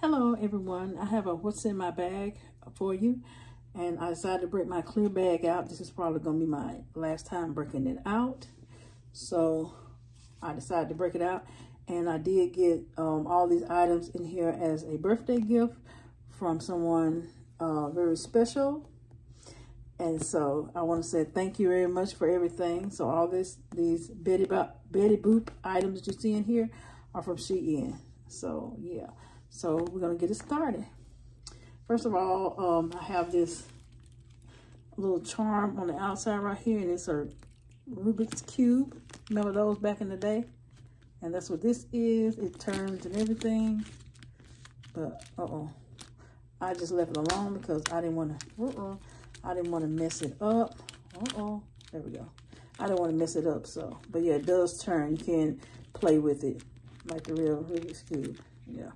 Hello everyone, I have a what's in my bag for you and I decided to break my clear bag out. This is probably going to be my last time breaking it out. So I decided to break it out and I did get um, all these items in here as a birthday gift from someone uh, very special. And so I want to say thank you very much for everything. So all this, these Betty, Betty Boop items that you see in here are from Shein. So yeah, so we're going to get it started. First of all, um, I have this little charm on the outside right here, and it's a Rubik's Cube. Remember those back in the day? And that's what this is. It turns and everything. But, uh-oh. I just left it alone because I didn't want to, uh-uh. I didn't want to mess it up. Uh-oh. There we go. I didn't want to mess it up, so. But yeah, it does turn. You can play with it like the real Rubik's Cube. Yeah.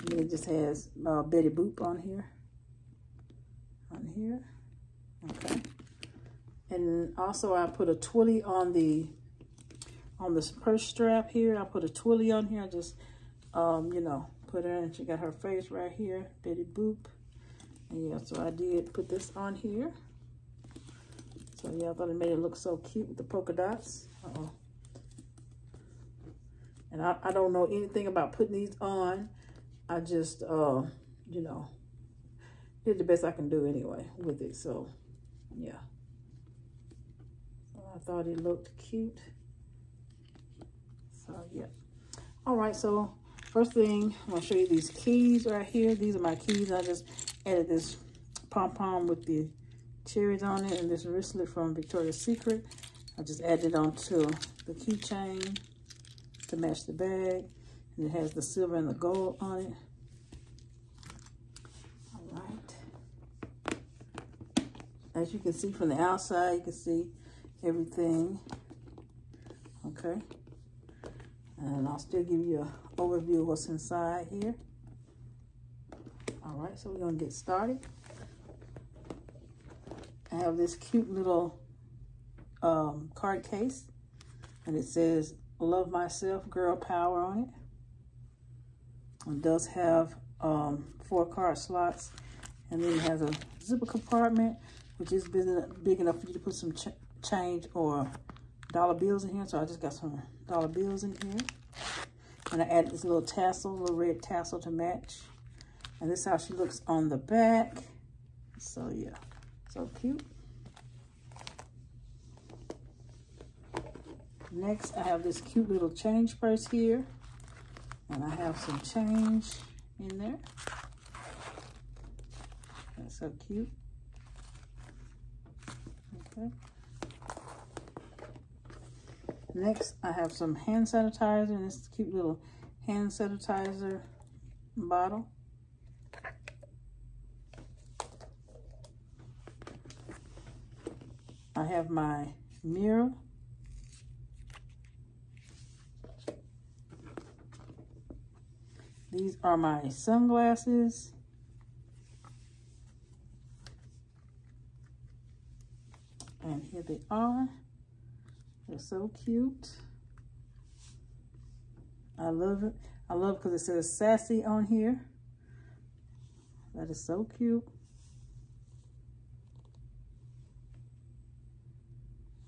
And it just has uh, Betty Boop on here. On here. Okay. And also I put a twilly on the on this purse strap here. I put a twilly on here. I just, um, you know, put her and she got her face right here. Betty Boop. And yeah, so I did put this on here. So yeah, I thought it made it look so cute with the polka dots. Uh oh And I, I don't know anything about putting these on. I just, uh, you know, did the best I can do anyway with it. So, yeah. I thought it looked cute. So, yeah. All right, so first thing, I'm going to show you these keys right here. These are my keys. I just added this pom-pom with the cherries on it and this wristlet from Victoria's Secret. I just added it onto the keychain to match the bag. And it has the silver and the gold on it. All right. As you can see from the outside, you can see everything. Okay. And I'll still give you an overview of what's inside here. All right, so we're gonna get started. I have this cute little um, card case and it says love myself girl power on it it does have um, four card slots. And then it has a zipper compartment, which is big enough for you to put some ch change or dollar bills in here. So I just got some dollar bills in here. And I added this little tassel, little red tassel to match. And this is how she looks on the back. So yeah, so cute. Next, I have this cute little change purse here. And I have some change in there. That's so cute. Okay. Next, I have some hand sanitizer in this cute little hand sanitizer bottle. Have my mirror These are my sunglasses. And here they are. They're so cute. I love it. I love because it says sassy on here. That is so cute.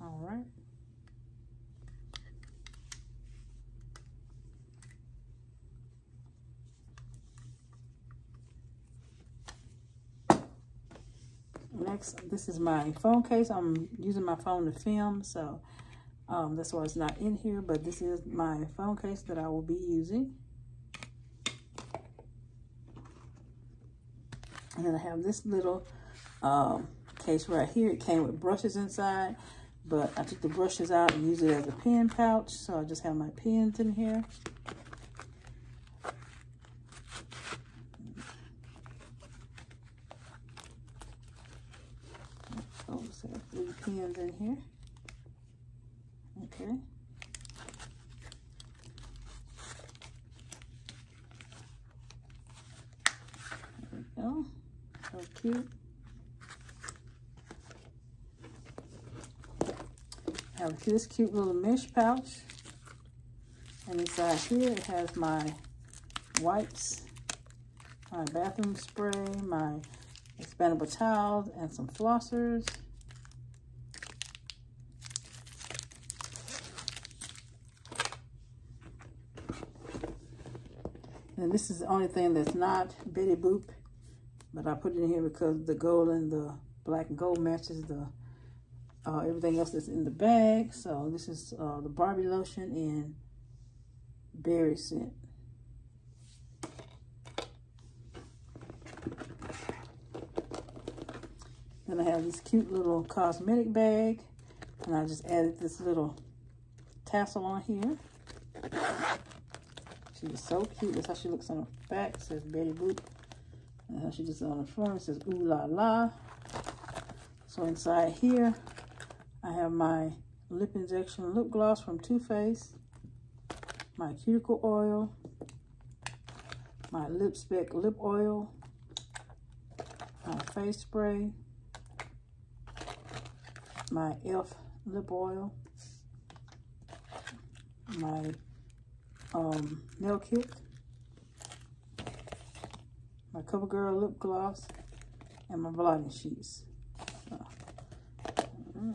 All right. Next, this is my phone case. I'm using my phone to film, so um, that's why it's not in here, but this is my phone case that I will be using. And then I have this little um, case right here. It came with brushes inside, but I took the brushes out and used it as a pen pouch. So I just have my pens in here. Pins in here. Okay. There we go. So cute. have this cute little mesh pouch. And inside uh, here it has my wipes, my bathroom spray, my expandable towels, and some flossers. And this is the only thing that's not Betty Boop, but I put it in here because the gold and the black and gold matches the uh, everything else that's in the bag. So this is uh, the Barbie lotion in berry scent. Then I have this cute little cosmetic bag. And I just added this little tassel on here. She is so cute. That's how she looks on the back. It says Betty Boop. And how she just on the front. It says Ooh La La. So inside here, I have my lip injection lip gloss from Too Faced. My cuticle oil. My lip spec lip oil. My face spray. My e.l.f. lip oil. My um, nail kit, my CoverGirl lip gloss, and my blotting sheets. Mm.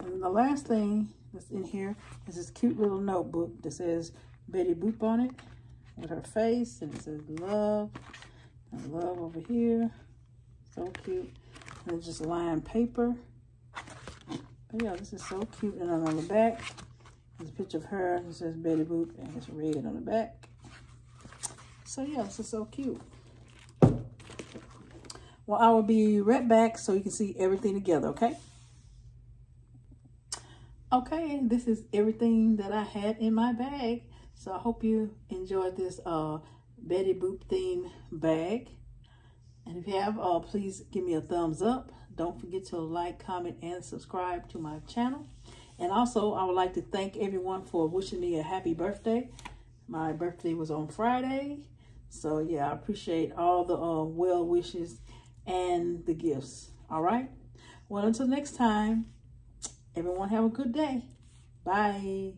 And the last thing that's in here is this cute little notebook that says Betty Boop on it with her face and it says love. And love over here. So cute. And it's just lined paper. But yeah this is so cute. And on the back there's a picture of her. It says Betty Boop and it's red on the back. So yeah this is so cute. Well I will be right back so you can see everything together okay? Okay this is everything that I had in my bag so I hope you enjoyed this uh, Betty Boop theme bag. And if you have, uh, please give me a thumbs up. Don't forget to like, comment, and subscribe to my channel. And also, I would like to thank everyone for wishing me a happy birthday. My birthday was on Friday. So, yeah, I appreciate all the uh, well wishes and the gifts. All right? Well, until next time, everyone have a good day. Bye.